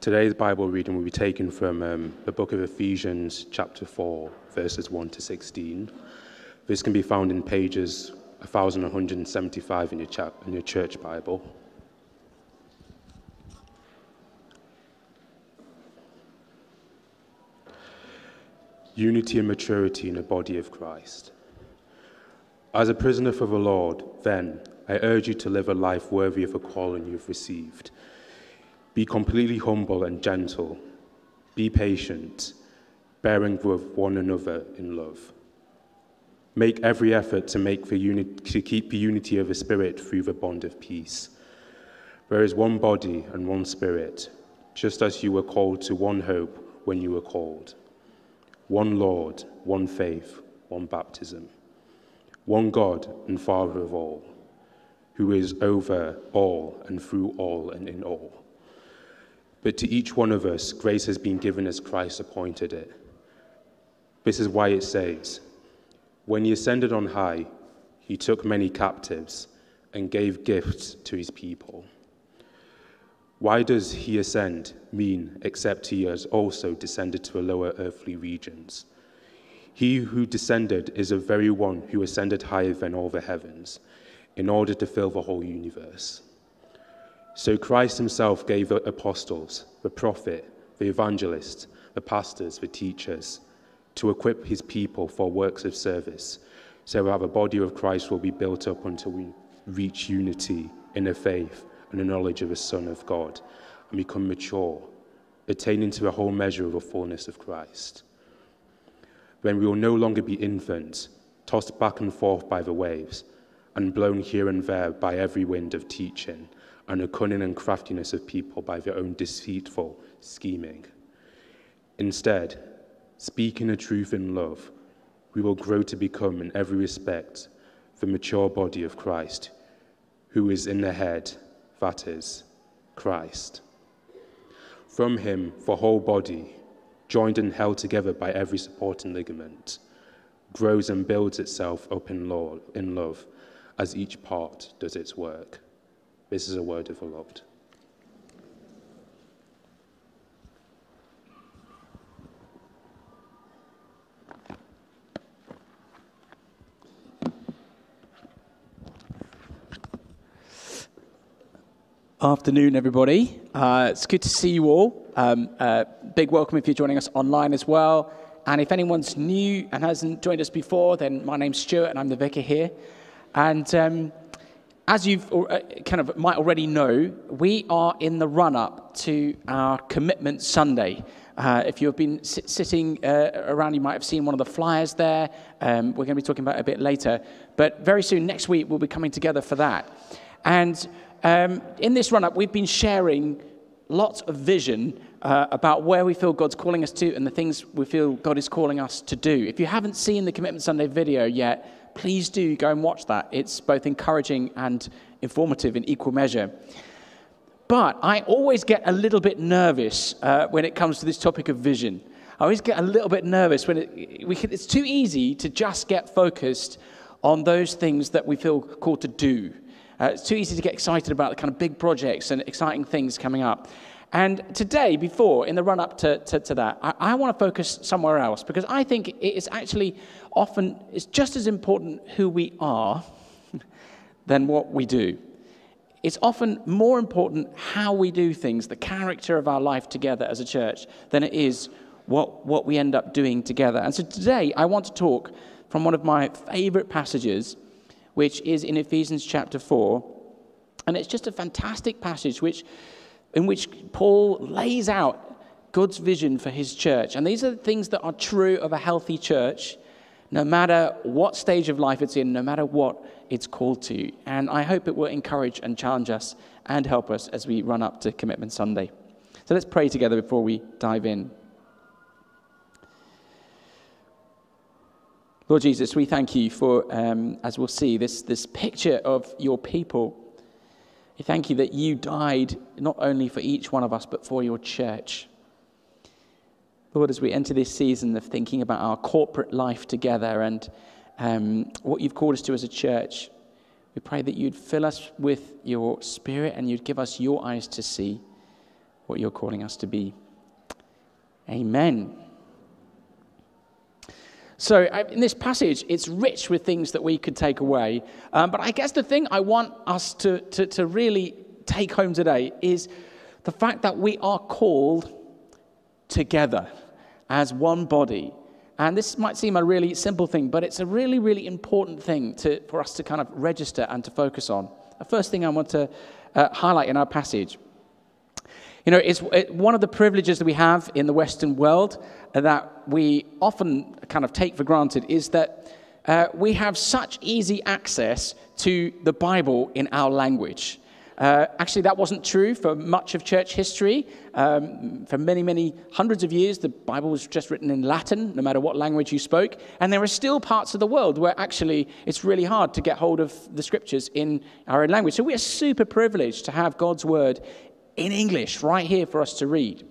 Today's Bible reading will be taken from um, the book of Ephesians, chapter 4, verses 1 to 16. This can be found in pages 1175 in your, in your church Bible. Unity and maturity in the body of Christ. As a prisoner for the Lord, then, I urge you to live a life worthy of the calling you've received be completely humble and gentle. Be patient, bearing with one another in love. Make every effort to, make the uni- to keep the unity of the Spirit through the bond of peace. There is one body and one Spirit, just as you were called to one hope when you were called. One Lord, one faith, one baptism. One God and Father of all, who is over all and through all and in all. But to each one of us, grace has been given as Christ appointed it. This is why it says, When he ascended on high, he took many captives and gave gifts to his people. Why does he ascend mean except he has also descended to the lower earthly regions? He who descended is the very one who ascended higher than all the heavens in order to fill the whole universe. So Christ himself gave the apostles, the prophet, the evangelists, the pastors, the teachers, to equip his people for works of service, so that the body of Christ will be built up until we reach unity in the faith and the knowledge of the Son of God and become mature, attaining to the whole measure of the fullness of Christ. Then we will no longer be infants, tossed back and forth by the waves, and blown here and there by every wind of teaching and the cunning and craftiness of people by their own deceitful scheming. Instead, speaking the truth in love, we will grow to become, in every respect, the mature body of Christ, who is in the head, that is, Christ. From him, the whole body, joined and held together by every supporting ligament, grows and builds itself up in love as each part does its work. This is a word of the Lord. Afternoon, everybody. Uh, it's good to see you all. Um, uh, big welcome if you're joining us online as well. And if anyone's new and hasn't joined us before, then my name's Stuart and I'm the vicar here. And um, as you uh, kind of might already know, we are in the run up to our Commitment Sunday. Uh, if you've been sit- sitting uh, around, you might have seen one of the flyers there. Um, we're going to be talking about it a bit later. But very soon, next week, we'll be coming together for that. And um, in this run up, we've been sharing lots of vision uh, about where we feel God's calling us to and the things we feel God is calling us to do. If you haven't seen the Commitment Sunday video yet, please do go and watch that. It's both encouraging and informative in equal measure. But I always get a little bit nervous uh, when it comes to this topic of vision. I always get a little bit nervous when it, we can, it's too easy to just get focused on those things that we feel called to do. Uh, it's too easy to get excited about the kind of big projects and exciting things coming up. And today, before, in the run up to, to, to, that, I, I want to focus somewhere else because I think it is actually often it's just as important who we are than what we do. It's often more important how we do things, the character of our life together as a church, than it is what, what we end up doing together. And so today, I want to talk from one of my favorite passages, which is in Ephesians chapter 4. And it's just a fantastic passage which in which Paul lays out God's vision for his church. And these are the things that are true of a healthy church, no matter what stage of life it's in, no matter what it's called to. And I hope it will encourage and challenge us and help us as we run up to Commitment Sunday. So let's pray together before we dive in. Lord Jesus, we thank you for, um, as we'll see, this, this picture of your people we thank you that you died not only for each one of us, but for your church. Lord, as we enter this season of thinking about our corporate life together and um, what you've called us to as a church, we pray that you'd fill us with your spirit and you'd give us your eyes to see what you're calling us to be. Amen. So, in this passage, it's rich with things that we could take away. Um, but I guess the thing I want us to, to, to really take home today is the fact that we are called together as one body. And this might seem a really simple thing, but it's a really, really important thing to, for us to kind of register and to focus on. The first thing I want to uh, highlight in our passage. You know, it's it, one of the privileges that we have in the Western world that we often kind of take for granted is that uh, we have such easy access to the Bible in our language. Uh, actually, that wasn't true for much of church history. Um, for many, many hundreds of years, the Bible was just written in Latin, no matter what language you spoke. And there are still parts of the world where actually it's really hard to get hold of the scriptures in our own language. So we are super privileged to have God's word in English right here for us to read.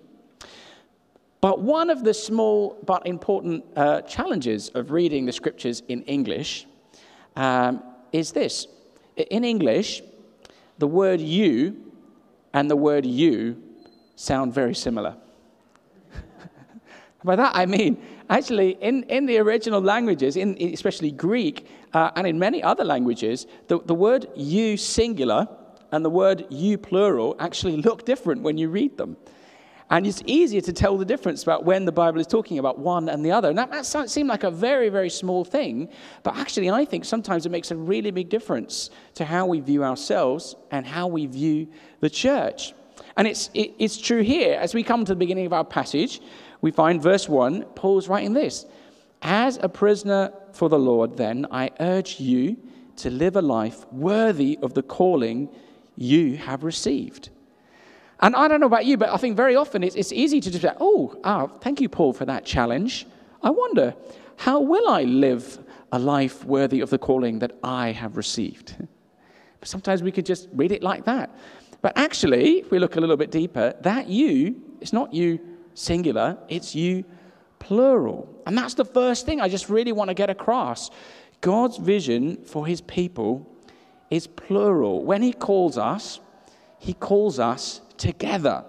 But one of the small but important uh, challenges of reading the scriptures in English um, is this. In English, the word you and the word you sound very similar. By that I mean, actually, in, in the original languages, in, especially Greek uh, and in many other languages, the, the word you singular and the word you plural actually look different when you read them. And it's easier to tell the difference about when the Bible is talking about one and the other. And that might seem like a very, very small thing, but actually, I think sometimes it makes a really big difference to how we view ourselves and how we view the church. And it's, it, it's true here. As we come to the beginning of our passage, we find verse 1, Paul's writing this As a prisoner for the Lord, then, I urge you to live a life worthy of the calling you have received. And I don't know about you, but I think very often it's, it's easy to just say, oh, oh, thank you, Paul, for that challenge. I wonder, how will I live a life worthy of the calling that I have received? But sometimes we could just read it like that. But actually, if we look a little bit deeper, that you, it's not you singular, it's you plural. And that's the first thing I just really want to get across. God's vision for his people is plural. When he calls us, he calls us together.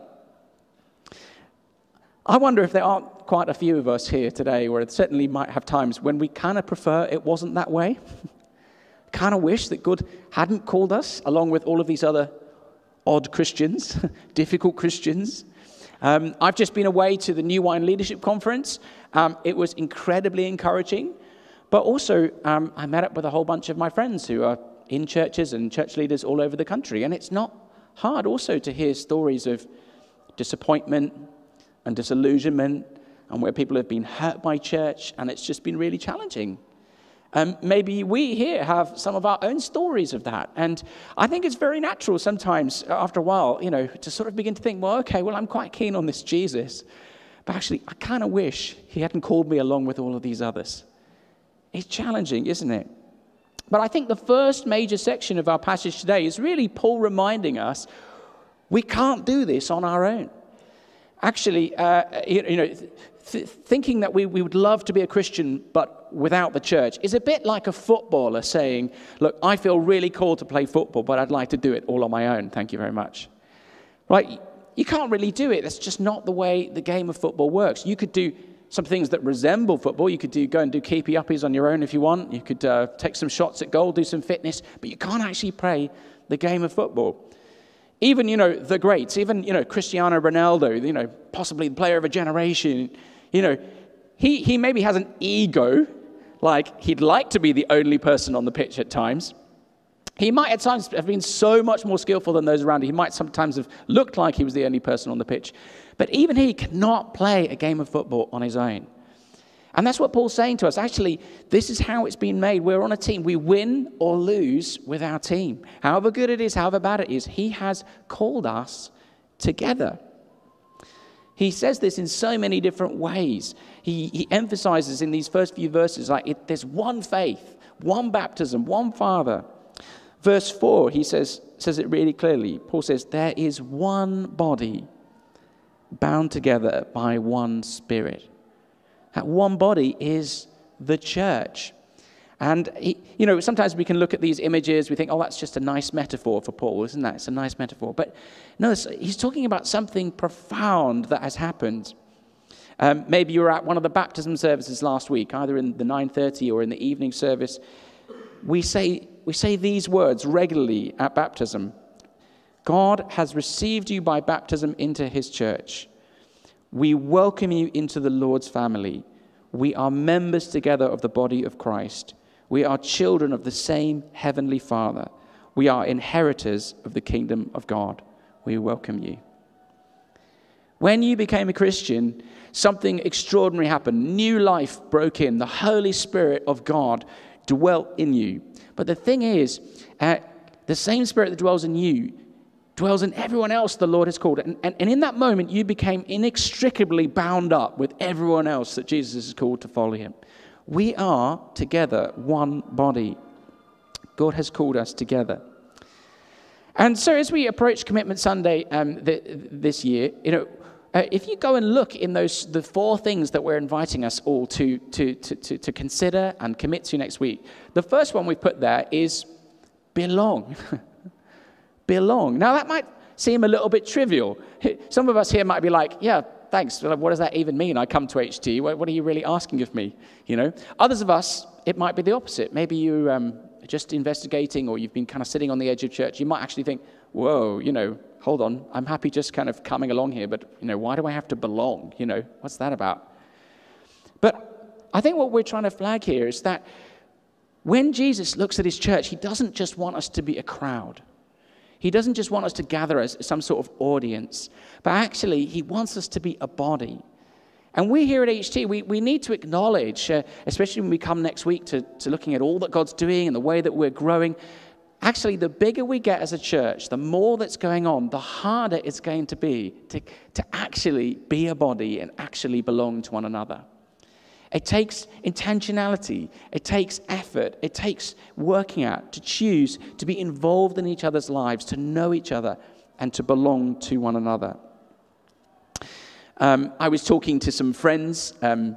I wonder if there aren't quite a few of us here today where it certainly might have times when we kind of prefer it wasn't that way. kind of wish that God hadn't called us along with all of these other odd Christians, difficult Christians. Um, I've just been away to the New Wine Leadership Conference. Um, it was incredibly encouraging, but also um, I met up with a whole bunch of my friends who are in churches and church leaders all over the country, and it's not hard also to hear stories of disappointment and disillusionment and where people have been hurt by church, and it's just been really challenging. Um, maybe we here have some of our own stories of that. And I think it's very natural sometimes, after a while, you know, to sort of begin to think, well, okay, well, I'm quite keen on this Jesus. But actually, I kind of wish he hadn't called me along with all of these others. It's challenging, isn't it? But I think the first major section of our passage today is really Paul reminding us we can't do this on our own. Actually, uh, you, know, th- thinking that we, we would love to be a Christian but without the church is a bit like a footballer saying, Look, I feel really called to play football, but I'd like to do it all on my own. Thank you very much. Right? You can't really do it. That's just not the way the game of football works. You could do some things that resemble football. You could do, go and do keepy uppies on your own if you want. You could uh, take some shots at goal, do some fitness, but you can't actually play the game of football. Even, you know, the greats, even, you know, Cristiano Ronaldo, you know, possibly the player of a generation, you know, he, he maybe has an ego, like he'd like to be the only person on the pitch at times. He might at times have been so much more skillful than those around him. He might sometimes have looked like he was the only person on the pitch. But even he cannot play a game of football on his own. And that's what Paul's saying to us. Actually, this is how it's been made. We're on a team. We win or lose with our team. However good it is, however bad it is, he has called us together. He says this in so many different ways. He, he emphasizes in these first few verses like it, there's one faith, one baptism, one Father. Verse 4, he says, says it really clearly. Paul says, There is one body bound together by one spirit. That one body is the church. And, he, you know, sometimes we can look at these images, we think, oh, that's just a nice metaphor for Paul, isn't that? It's a nice metaphor. But no, he's talking about something profound that has happened. Um, maybe you were at one of the baptism services last week, either in the 9.30 or in the evening service. We say, we say these words regularly at baptism. God has received you by baptism into his church. We welcome you into the Lord's family. We are members together of the body of Christ. We are children of the same heavenly Father. We are inheritors of the kingdom of God. We welcome you. When you became a Christian, something extraordinary happened. New life broke in. The Holy Spirit of God dwelt in you. But the thing is, uh, the same Spirit that dwells in you dwells in everyone else the Lord has called. And, and, and in that moment, you became inextricably bound up with everyone else that Jesus has called to follow him. We are together one body. God has called us together. And so, as we approach Commitment Sunday um, th- this year, you know, uh, if you go and look in those the four things that we're inviting us all to, to, to, to, to consider and commit to next week, the first one we've put there is belong. belong. Now, that might seem a little bit trivial. Some of us here might be like, yeah, thanks. What does that even mean? I come to HT. What are you really asking of me? You know. Others of us, it might be the opposite. Maybe you um, just investigating, or you've been kind of sitting on the edge of church. You might actually think, whoa, you know, hold on. I'm happy just kind of coming along here, but you know, why do I have to belong? You know, what's that about? But I think what we're trying to flag here is that when Jesus looks at his church, he doesn't just want us to be a crowd. He doesn't just want us to gather as some sort of audience, but actually, He wants us to be a body. And we here at HT, we, we need to acknowledge, uh, especially when we come next week to, to looking at all that God's doing and the way that we're growing, actually, the bigger we get as a church, the more that's going on, the harder it's going to be to, to actually be a body and actually belong to one another. It takes intentionality, it takes effort, it takes working out to choose to be involved in each other's lives, to know each other, and to belong to one another. Um, I was talking to some friends um,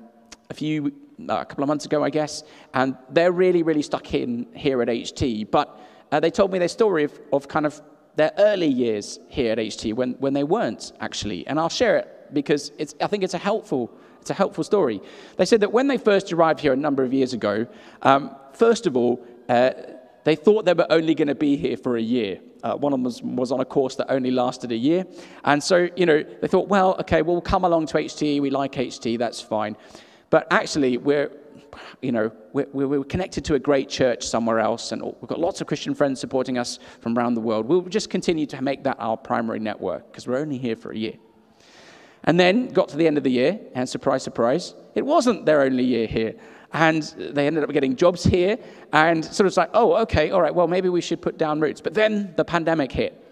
a few, uh, a couple of months ago, I guess, and they're really, really stuck in here at HT. But uh, they told me their story of, of kind of their early years here at HT when, when they weren't actually. And I'll share it because it's, I think it's a helpful it's a helpful story. They said that when they first arrived here a number of years ago, um, first of all, uh, they thought they were only going to be here for a year. Uh, one of them was, was, on a course that only lasted a year. And so, you know, they thought, well, okay, we'll come along to HT. We like HT. That's fine. But actually, we're, you know, we're, we're connected to a great church somewhere else. And we've got lots of Christian friends supporting us from around the world. We'll just continue to make that our primary network because we're only here for a year. And then got to the end of the year, and surprise, surprise, it wasn't their only year here. And they ended up getting jobs here, and sort of like, oh, okay, all right, well, maybe we should put down roots. But then the pandemic hit.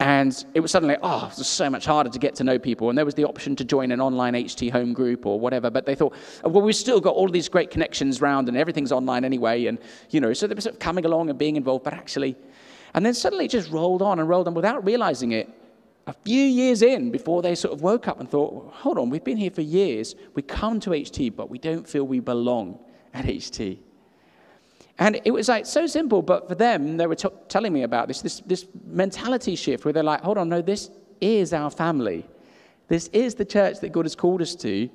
And it was suddenly, oh, it was so much harder to get to know people. And there was the option to join an online HT home group or whatever. But they thought, oh, well, we've still got all these great connections around and everything's online anyway. And, you know, so they were sort of coming along and being involved. But actually, and then suddenly it just rolled on and rolled on without realizing it a few years in before they sort of woke up and thought, hold on, we've been here for years. We come to HT, but we don't feel we belong at HT. And it was like so simple, but for them, they were t- telling me about this, this, this mentality shift where they're like, hold on, no, this is our family. This is the church that God has called us to.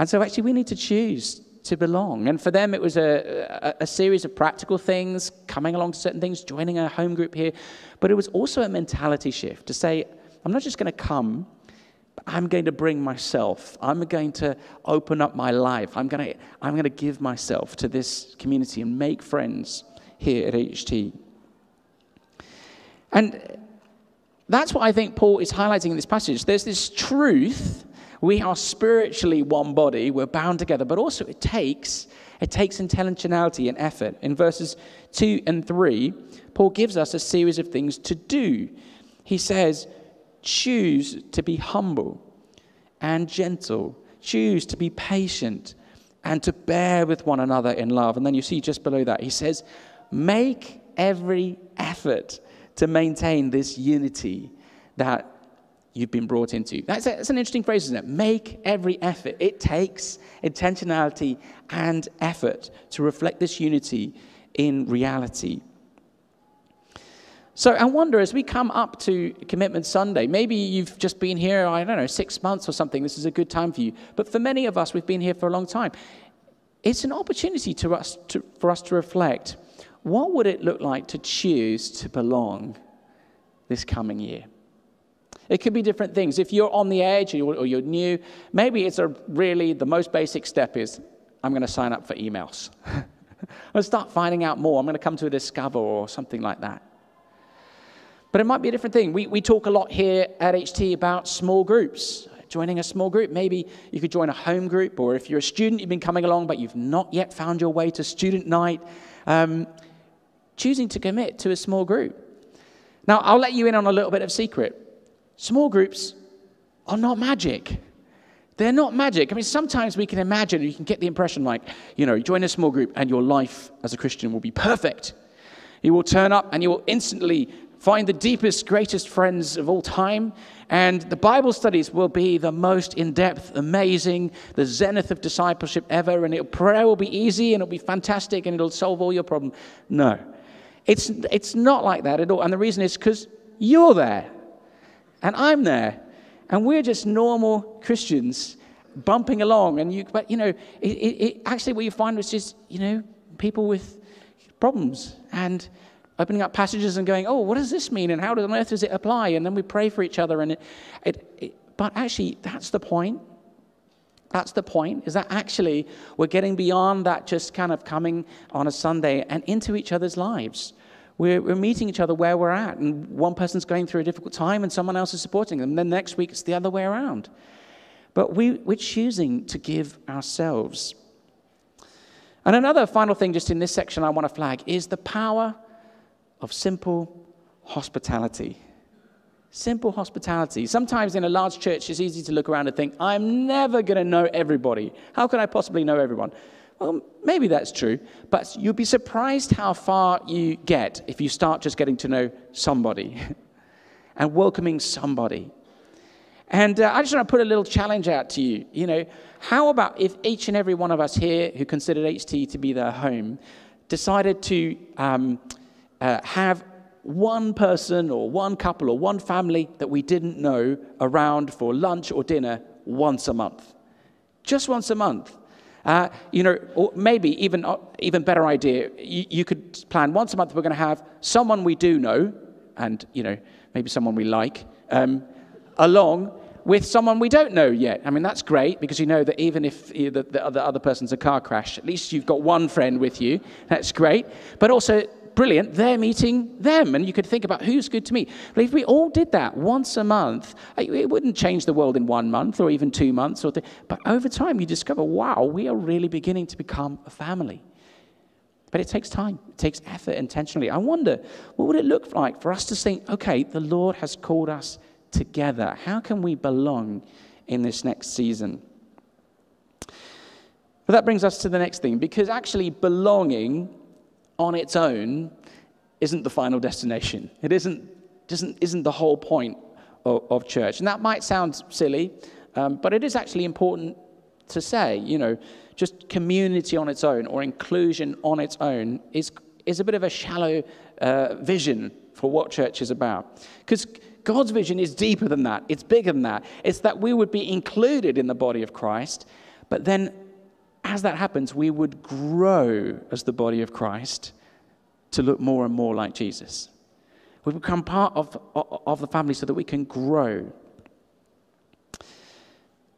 And so actually, we need to choose to belong. And for them, it was a, a, a, series of practical things, coming along to certain things, joining a home group here. But it was also a mentality shift to say, I'm not just going to come, I'm going to bring myself. I'm going to open up my life. I'm going to, I'm going to give myself to this community and make friends here at HT. And that's what I think Paul is highlighting in this passage. There's this truth. We are spiritually one body. We're bound together. But also it takes, it takes intentionality and effort. In verses 2 and 3, Paul gives us a series of things to do. He says, choose to be humble and gentle, choose to be patient and to bear with one another in love. And then you see just below that, he says, make every effort to maintain this unity that you've been brought into. That's, a, that's an interesting phrase, isn't it? Make every effort. It takes intentionality and effort to reflect this unity in reality. So I wonder, as we come up to Commitment Sunday, maybe you've just been here, I don't know, six months or something. This is a good time for you. But for many of us, we've been here for a long time. It's an opportunity to us to, for us to reflect what would it look like to choose to belong this coming year? It could be different things. If you're on the edge or you're new, maybe it's a really the most basic step is I'm going to sign up for emails. I'm going to start finding out more. I'm going to come to a Discover or something like that. But it might be a different thing. We, we talk a lot here at HT about small groups, joining a small group. Maybe you could join a home group, or if you're a student, you've been coming along, but you've not yet found your way to student night, um, choosing to commit to a small group. Now, I'll let you in on a little bit of secret. Small groups are not magic. They're not magic. I mean, sometimes we can imagine, you can get the impression like, you know, you join a small group and your life as a Christian will be perfect. You will turn up and you will instantly find the deepest, greatest friends of all time. And the Bible studies will be the most in depth, amazing, the zenith of discipleship ever. And it, prayer will be easy and it'll be fantastic and it'll solve all your problems. No, it's, it's not like that at all. And the reason is because you're there and I'm there. And we're just normal Christians bumping along. And you, but you know, it, it, it actually what you find is just, you know, people with problems. And opening up passages and going, oh, what does this mean? And how on earth does it apply? And then we pray for each other. And it, it, it, but actually, that's the point. That's the point, is that actually we're getting beyond that just kind of coming on a Sunday and into each other's lives. We're, we're meeting each other where we're at, and one person's going through a difficult time and someone else is supporting them. Then next week it's the other way around. But we, we're choosing to give ourselves. And another final thing, just in this section, I want to flag is the power of simple hospitality. Simple hospitality. Sometimes in a large church, it's easy to look around and think, I'm never going to know everybody. How can I possibly know everyone? Well, maybe that's true, but you'll be surprised how far you get if you start just getting to know somebody and welcoming somebody. And uh, I just want to put a little challenge out to you. You know, how about if each and every one of us here who considered HT to be their home decided to um, uh, have one person or one couple or one family that we didn't know around for lunch or dinner once a month. Just once a month. Uh, you know, or maybe even uh, even better idea. You, you could plan once a month. We're going to have someone we do know, and you know, maybe someone we like, um, along with someone we don't know yet. I mean, that's great because you know that even if the, the other, other person's a car crash, at least you've got one friend with you. That's great. But also, brilliant, they're meeting them. And you could think about who's good to meet. But if we all did that once a month, it wouldn't change the world in one month or even two months. Or th- but over time, you discover, wow, we are really beginning to become a family. But it takes time, it takes effort intentionally. I wonder, what would it look like for us to think, okay, the Lord has called us together? How can we belong in this next season? But that brings us to the next thing, because actually belonging on its own isn't the final destination. It isn't, isn't, isn't the whole point of, of church. And that might sound silly, um, but it is actually important to say, you know, just community on its own or inclusion on its own is, is a bit of a shallow uh, vision for what church is about. Because God's vision is deeper than that, it's bigger than that. It's that we would be included in the body of Christ, but then as that happens, we would grow as the body of Christ to look more and more like Jesus. We become part of, of the family so that we can grow.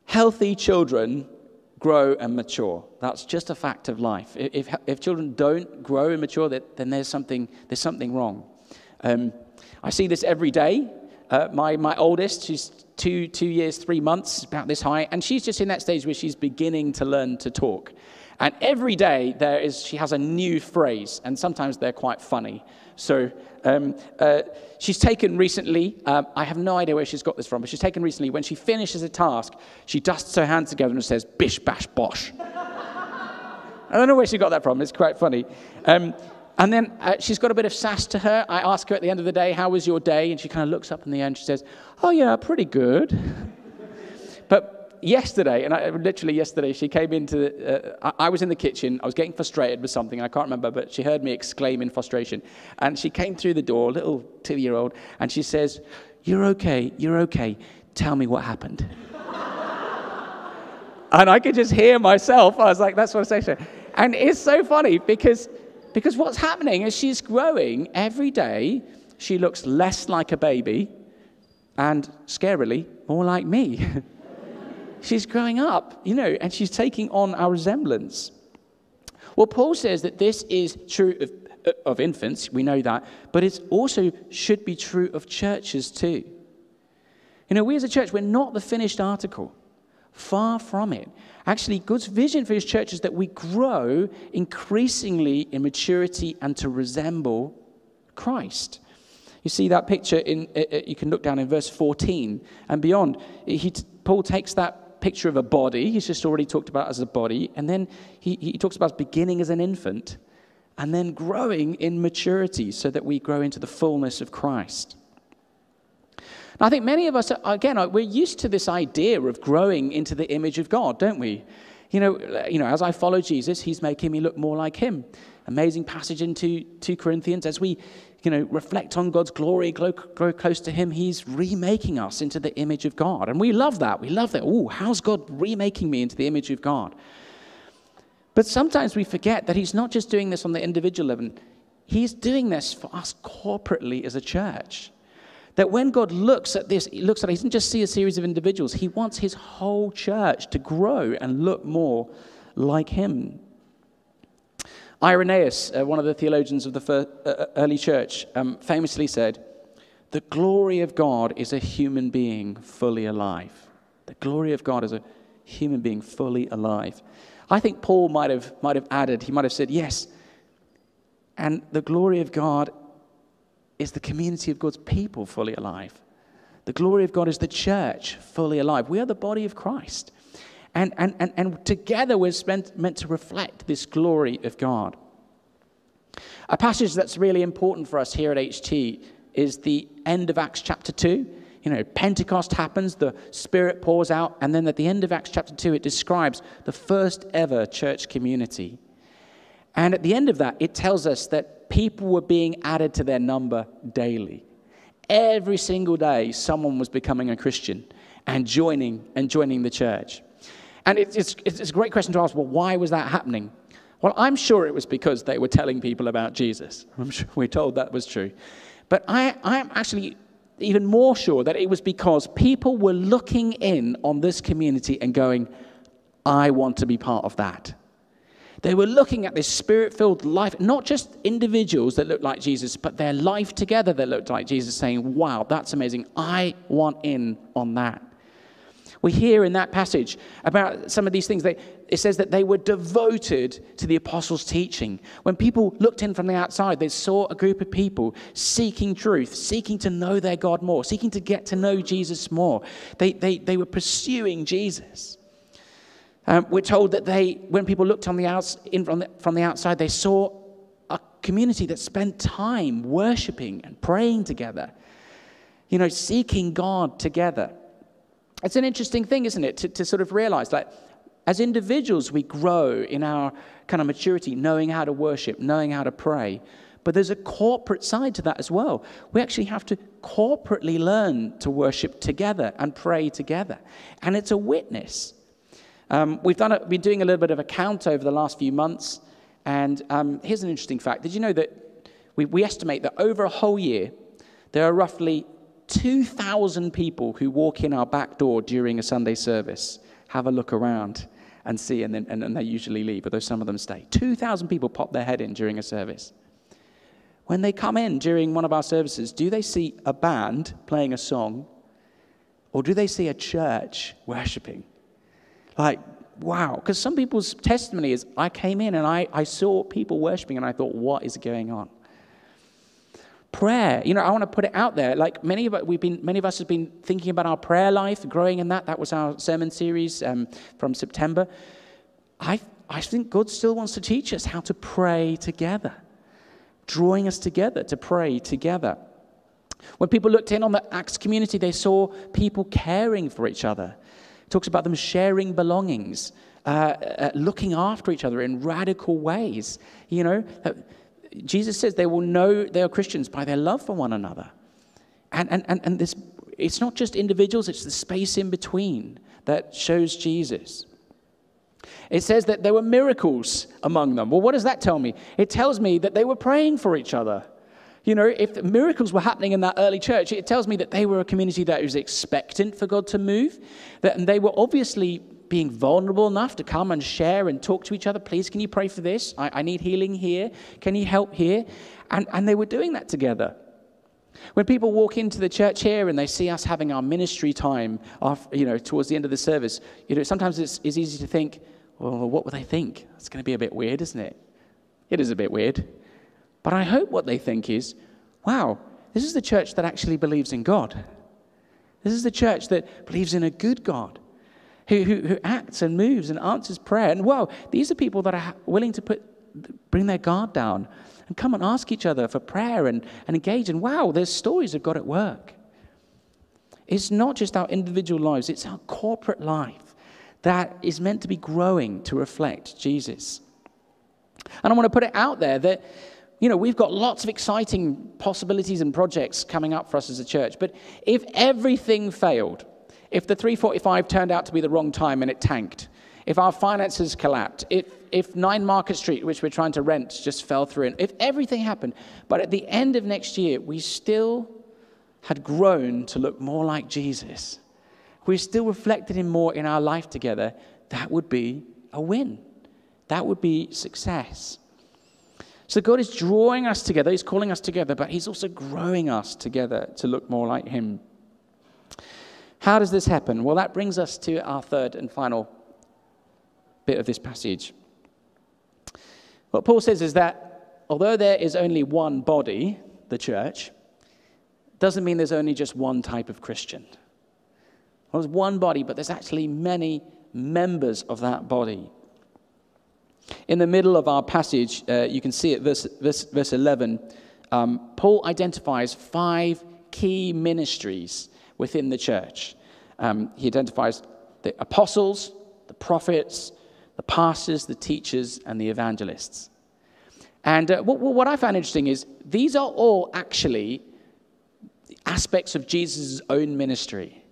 Healthy children grow and mature. That's just a fact of life. If, if children don't grow and mature, then there's something, there's something wrong. Um, I see this every day. Uh, my, my oldest, she's two, two years, three months, about this high, and she's just in that stage where she's beginning to learn to talk. And every day there is, she has a new phrase, and sometimes they're quite funny. So um, uh, she's taken recently, um, I have no idea where she's got this from, but she's taken recently, when she finishes a task, she dusts her hands together and says, bish, bash, bosh. I don't know where she got that from, it's quite funny. Um, And then uh, she's got a bit of sass to her. I ask her at the end of the day, How was your day? And she kind of looks up in the end. She says, Oh, yeah, pretty good. but yesterday, and I, literally yesterday, she came into, uh, I, I was in the kitchen. I was getting frustrated with something. I can't remember, but she heard me exclaim in frustration. And she came through the door, little two year old, and she says, You're okay, you're okay. Tell me what happened. and I could just hear myself. I was like, That's what I say. And it's so funny because because what's happening is she's growing every day. She looks less like a baby and scarily more like me. she's growing up, you know, and she's taking on our resemblance. Well, Paul says that this is true of, uh, of infants, we know that, but it also should be true of churches too. You know, we as a church, we're not the finished article. Far from it. Actually, God's vision for his church is that we grow increasingly in maturity and to resemble Christ. You see that picture in, uh, uh, you can look down in verse 14 and beyond. He, Paul takes that picture of a body, he's just already talked about as a body, and then he, he talks about beginning as an infant and then growing in maturity so that we grow into the fullness of Christ. Now, I think many of us, again, we're used to this idea of growing into the image of God, don't we? You know, you know, as I follow Jesus, he's making me look more like him. Amazing passage into 2 Corinthians. As we, you know, reflect on God's glory, grow, grow close to him, he's remaking us into the image of God. And we love that. We love that. Oh, how's God remaking me into the image of God? But sometimes we forget that he's not just doing this on the individual level, he's doing this for us corporately as a church. That when God looks at this, he looks at it, he doesn't just see a series of individuals, he wants his whole church to grow and look more like him. Irenaeus, uh, one of the theologians of the first, uh, uh, early church, um, famously said, The glory of God is a human being fully alive. The glory of God is a human being fully alive. I think Paul might have, might have added, he might have said, Yes, and the glory of God is the community of God's people fully alive. The glory of God is the church fully alive. We are the body of Christ. And, and, and, and together we're meant, meant to reflect this glory of God. A passage that's really important for us here at HT is the end of Acts chapter 2. You know, Pentecost happens, the Spirit pours out, and then at the end of Acts chapter 2, it describes the first ever church community. And at the end of that, it tells us that people were being added to their number daily. Every single day, someone was becoming a Christian and joining and joining the church. And it's, it's, it's a great question to ask well, why was that happening? Well, I'm sure it was because they were telling people about Jesus. I'm sure we're told that was true. But I, I'm actually even more sure that it was because people were looking in on this community and going, I want to be part of that. They were looking at this spirit filled life, not just individuals that looked like Jesus, but their life together that looked like Jesus, saying, Wow, that's amazing. I want in on that. We hear in that passage about some of these things. They, it says that they were devoted to the apostles' teaching. When people looked in from the outside, they saw a group of people seeking truth, seeking to know their God more, seeking to get to know Jesus more. They, they, they were pursuing Jesus. Um, we're told that they, when people looked on the outs, in from, the, from the outside, they saw a community that spent time worshiping and praying together, you know, seeking God together. It's an interesting thing, isn't it, to, to sort of realize that as individuals, we grow in our kind of maturity, knowing how to worship, knowing how to pray. But there's a corporate side to that as well. We actually have to corporately learn to worship together and pray together. And it's a witness. Um, we've done a, been doing a little bit of a count over the last few months, and um, here's an interesting fact. Did you know that we, we estimate that over a whole year, there are roughly 2,000 people who walk in our back door during a Sunday service, have a look around, and see, and then and, and they usually leave, although some of them stay. 2,000 people pop their head in during a service. When they come in during one of our services, do they see a band playing a song, or do they see a church worshiping? Like, wow. Because some people's testimony is I came in and I, I saw people worshiping and I thought, what is going on? Prayer, you know, I want to put it out there. Like many of us, we've been, many of us have been thinking about our prayer life, growing in that. That was our sermon series um, from September. I, I think God still wants to teach us how to pray together. drawing us together to pray together. When people looked in on the Acts community, they saw people caring for each other. Talks about them sharing belongings, uh, uh, looking after each other in radical ways. You know, uh, Jesus says they will know they are Christians by their love for one another. And, and, and, and this, it's not just individuals, it's the space in between that shows Jesus. It says that there were miracles among them. Well, what does that tell me? It tells me that they were praying for each other. You know, if miracles were happening in that early church, it tells me that they were a community that was expectant for God to move, that, and they were obviously being vulnerable enough to come and share and talk to each other. Please, can you pray for this? I, I need healing here. Can you help here? And, and they were doing that together. When people walk into the church here and they see us having our ministry time, off, you know, towards the end of the service, you know, sometimes it's, it's easy to think, well, what will they think? It's going to be a bit weird, isn't it? It is a bit weird. But I hope what they think is, wow, this is the church that actually believes in God. This is the church that believes in a good God who, who, who acts and moves and answers prayer. And wow, these are people that are willing to put, bring their guard down and come and ask each other for prayer and, and engage. And wow, there's stories of God at work. It's not just our individual lives, it's our corporate life that is meant to be growing to reflect Jesus. And I want to put it out there that, you know, we've got lots of exciting possibilities and projects coming up for us as a church. But if everything failed, if the 345 turned out to be the wrong time and it tanked, if our finances collapsed, if, if 9 Market Street, which we're trying to rent, just fell through, if everything happened, but at the end of next year, we still had grown to look more like Jesus, we still reflected Him more in our life together, that would be a win. That would be success. So God is drawing us together, He's calling us together, but He's also growing us together to look more like Him. How does this happen? Well, that brings us to our third and final bit of this passage. What Paul says is that although there is only one body, the church, doesn't mean there's only just one type of Christian. Well, there's one body, but there's actually many members of that body. In the middle of our passage, uh, you can see it, verse, verse, verse 11, um, Paul identifies five key ministries within the church. Um, he identifies the apostles, the prophets, the pastors, the teachers, and the evangelists. And uh, what, what I found interesting is these are all actually aspects of Jesus' own ministry.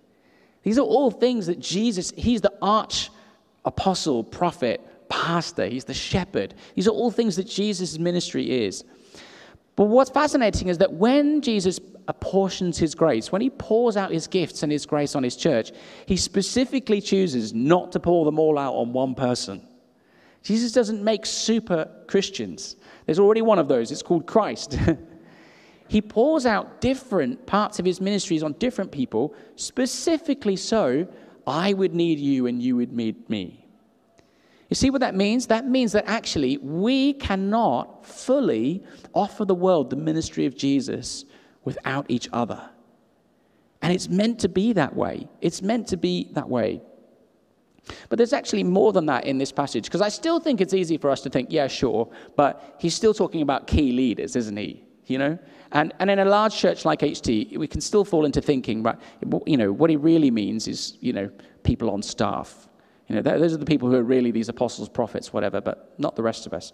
These are all things that Jesus, he's the arch apostle, prophet, pastor, he's the shepherd. These are all things that Jesus' ministry is. But what's fascinating is that when Jesus apportions his grace, when he pours out his gifts and his grace on his church, he specifically chooses not to pour them all out on one person. Jesus doesn't make super Christians. There's already one of those. It's called Christ. he pours out different parts of his ministries on different people, specifically so I would need you and you would need me. You see what that means? That means that actually we cannot fully offer the world the ministry of Jesus without each other. And it's meant to be that way. It's meant to be that way. But there's actually more than that in this passage, because I still think it's easy for us to think, yeah, sure, but he's still talking about key leaders, isn't he? You know? And, and in a large church like HT, we can still fall into thinking, right, you know, what he really means is, you know, people on staff, you know, those are the people who are really these apostles, prophets, whatever, but not the rest of us.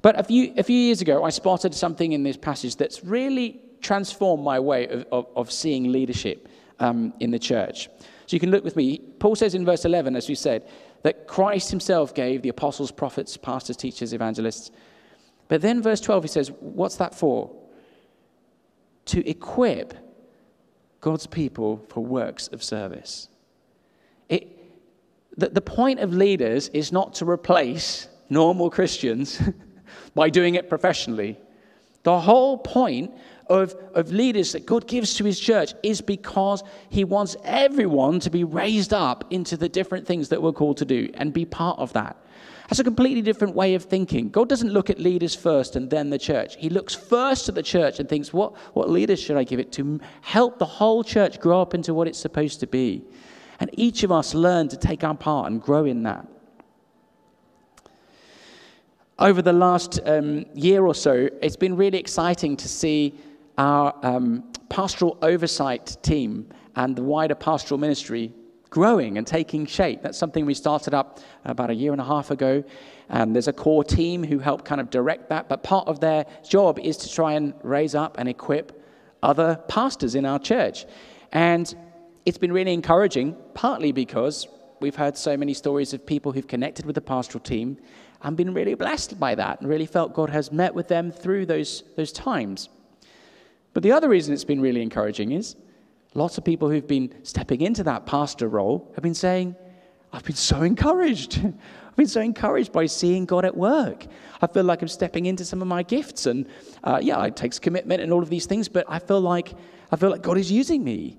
But a few, a few years ago, I spotted something in this passage that's really transformed my way of, of, of seeing leadership um, in the church. So you can look with me. Paul says in verse 11, as we said, that Christ himself gave the apostles, prophets, pastors, teachers, evangelists. But then verse 12, he says, What's that for? To equip God's people for works of service. The, the point of leaders is not to replace normal Christians by doing it professionally. The whole point of, of leaders that God gives to his church is because he wants everyone to be raised up into the different things that we're called to do and be part of that. That's a completely different way of thinking. God doesn't look at leaders first and then the church. He looks first at the church and thinks, what, what leaders should I give it to help the whole church grow up into what it's supposed to be? And each of us learn to take our part and grow in that. over the last um, year or so, it's been really exciting to see our um, pastoral oversight team and the wider pastoral ministry growing and taking shape. That's something we started up about a year and a half ago. And there's a core team who help kind of direct that. But part of their job is to try and raise up and equip other pastors in our church. And it's been really encouraging, partly because we've heard so many stories of people who've connected with the pastoral team and been really blessed by that and really felt God has met with them through those, those times. But the other reason it's been really encouraging is lots of people who've been stepping into that pastor role have been saying, I've been so encouraged. I've been so encouraged by seeing God at work. I feel like I'm stepping into some of my gifts, and uh, yeah, it takes commitment and all of these things, but I feel like I feel like God is using me.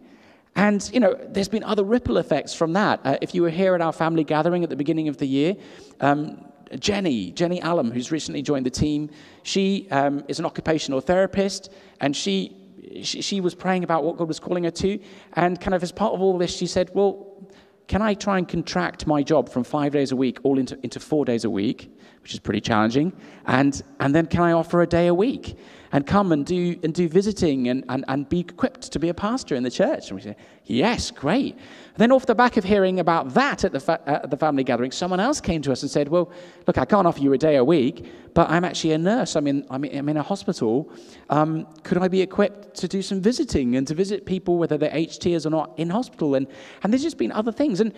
And, you know, there's been other ripple effects from that. Uh, if you were here at our family gathering at the beginning of the year, um, Jenny, Jenny Allum, who's recently joined the team, she um, is an occupational therapist, and she, she, she was praying about what God was calling her to. And kind of as part of all this, she said, Well, can I try and contract my job from five days a week all into, into four days a week, which is pretty challenging? And, and then can I offer a day a week? And come and do, and do visiting and, and, and be equipped to be a pastor in the church? And we say, Yes, great. And then, off the back of hearing about that at the, fa- at the family gathering, someone else came to us and said, Well, look, I can't offer you a day a week, but I'm actually a nurse. I'm in, I'm in, I'm in a hospital. Um, could I be equipped to do some visiting and to visit people, whether they're HTers or not, in hospital? And, and there's just been other things. And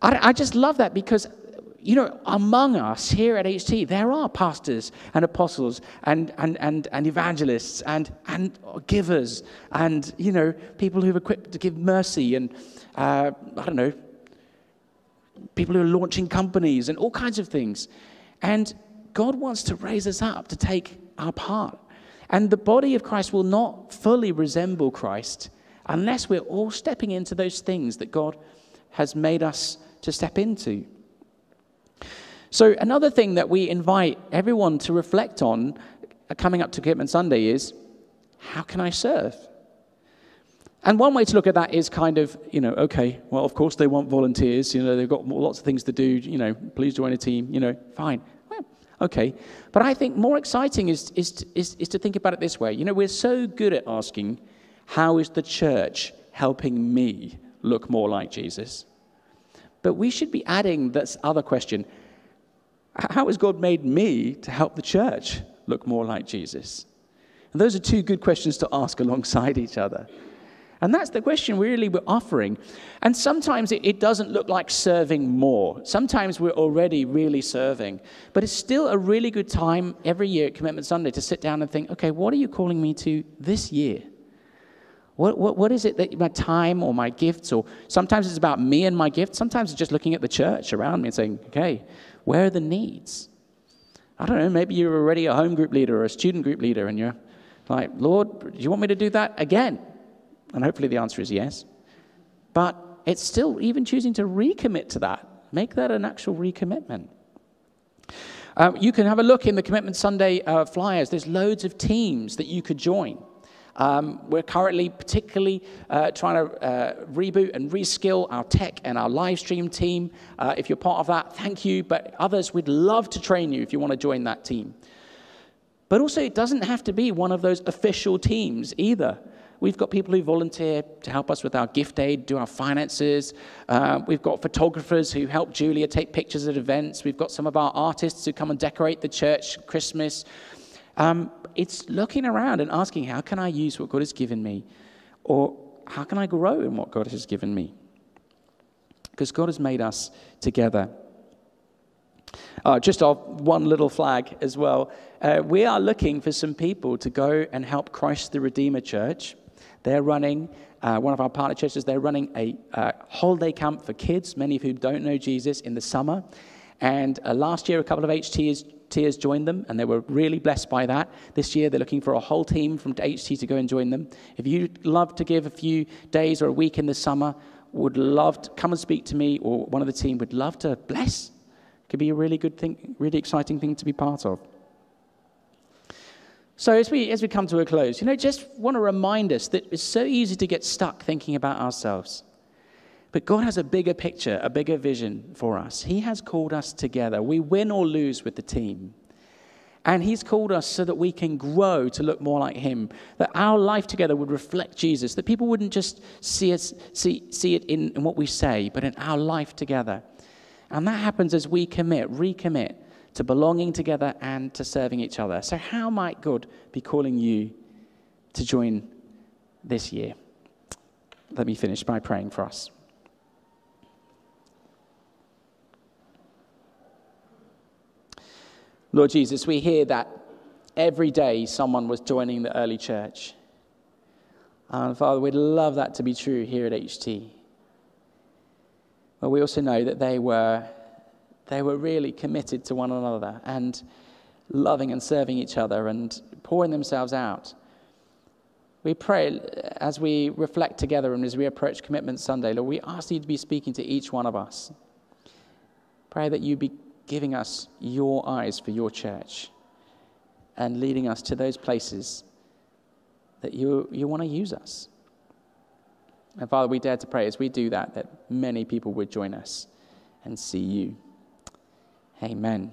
I, I just love that because you know, among us here at HT, there are pastors and apostles and, and, and, and evangelists and, and givers and, you know, people who are equipped to give mercy and, uh, I don't know, people who are launching companies and all kinds of things. And God wants to raise us up to take our part. And the body of Christ will not fully resemble Christ unless we're all stepping into those things that God has made us to step into. So, another thing that we invite everyone to reflect on uh, coming up to Commitment Sunday is how can I serve? And one way to look at that is kind of, you know, okay, well, of course they want volunteers. You know, they've got lots of things to do. You know, please join a team. You know, fine. Well, okay. But I think more exciting is, is, is, is to think about it this way. You know, we're so good at asking, how is the church helping me look more like Jesus? But we should be adding this other question how has God made me to help the church look more like Jesus? And those are two good questions to ask alongside each other. And that's the question really we're offering. And sometimes it, it, doesn't look like serving more. Sometimes we're already really serving. But it's still a really good time every year at Commitment Sunday to sit down and think, okay, what are you calling me to this year? What, what, what is it that my time or my gifts, or sometimes it's about me and my gifts, sometimes it's just looking at the church around me and saying, okay, where are the needs? I don't know, maybe you're already a home group leader or a student group leader and you're like, Lord, do you want me to do that again? And hopefully the answer is yes. But it's still even choosing to recommit to that, make that an actual recommitment. Um, you can have a look in the Commitment Sunday uh, flyers. There's loads of teams that you could join. Um, we're currently particularly uh, trying to uh, reboot and reskill our tech and our live stream team. Uh, if you're part of that, thank you. But others, we'd love to train you if you want to join that team. But also, it doesn't have to be one of those official teams either. We've got people who volunteer to help us with our gift aid, do our finances. Uh, we've got photographers who help Julia take pictures at events. We've got some of our artists who come and decorate the church Christmas. Um, it's looking around and asking, how can I use what God has given me? Or how can I grow in what God has given me? Because God has made us together. Uh, just off one little flag as well. Uh, we are looking for some people to go and help Christ the Redeemer Church. They're running, uh, one of our partner churches, they're running a uh, holiday camp for kids, many of whom don't know Jesus, in the summer. And uh, last year, a couple of HTs Tears joined them, and they were really blessed by that. This year, they're looking for a whole team from HT to go and join them. If you'd love to give a few days or a week in the summer, would love to come and speak to me or one of the team, would love to bless. Could be a really good thing, really exciting thing to be part of. So as we as we come to a close, you know, just want to remind us that it's so easy to get stuck thinking about ourselves. But God has a bigger picture, a bigger vision for us. He has called us together. We win or lose with the team. And He's called us so that we can grow to look more like Him, that our life together would reflect Jesus, that people wouldn't just see, us, see, see it in, in what we say, but in our life together. And that happens as we commit, recommit to belonging together and to serving each other. So, how might God be calling you to join this year? Let me finish by praying for us. Lord Jesus, we hear that every day someone was joining the early church. And Father, we'd love that to be true here at HT. But we also know that they were, they were really committed to one another and loving and serving each other and pouring themselves out. We pray as we reflect together and as we approach Commitment Sunday, Lord, we ask you to be speaking to each one of us. Pray that you be giving us your eyes for your church and leading us to those places that you, you want to use us. And Father, we dare to pray as we do that, that many people would join us and see you. Amen.